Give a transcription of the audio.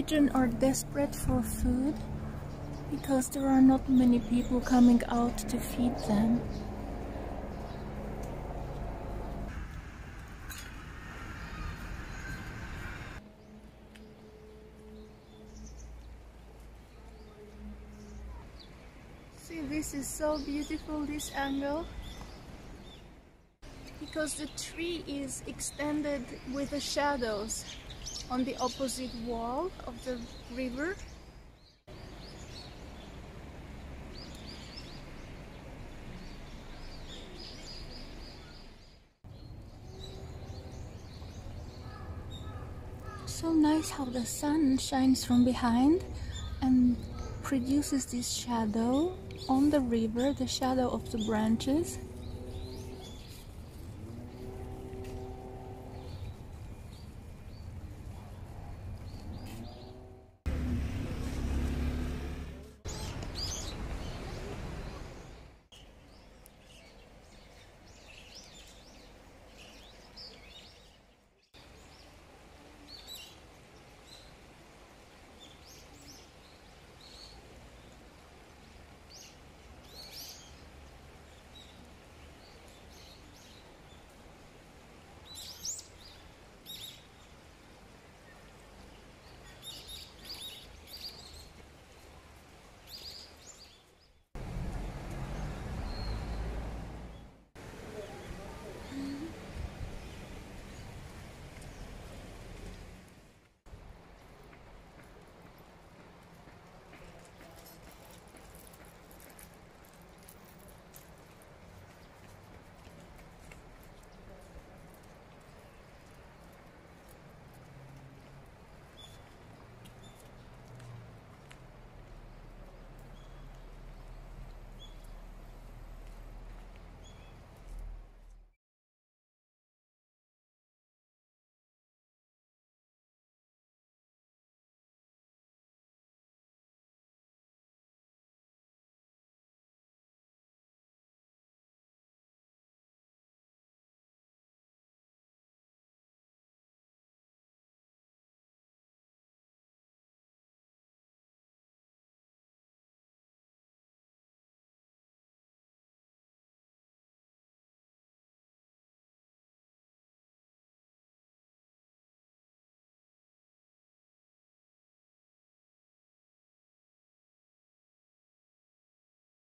Pigeon are desperate for food because there are not many people coming out to feed them. See, this is so beautiful, this angle. Because the tree is extended with the shadows on the opposite wall of the river. So nice how the sun shines from behind and produces this shadow on the river, the shadow of the branches.